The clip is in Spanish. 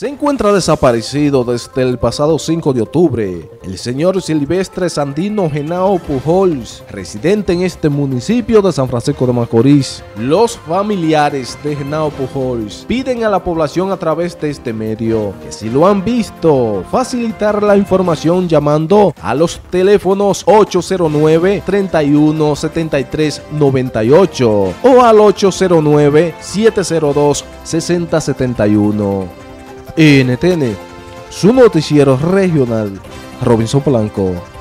Se encuentra desaparecido desde el pasado 5 de octubre el señor Silvestre Sandino Genao Pujols, residente en este municipio de San Francisco de Macorís. Los familiares de Genao Pujols piden a la población a través de este medio que si lo han visto, facilitar la información llamando a los teléfonos 809 31 73 98 o al 809 702 6071. NTN, su noticiero regional, Robinson Blanco.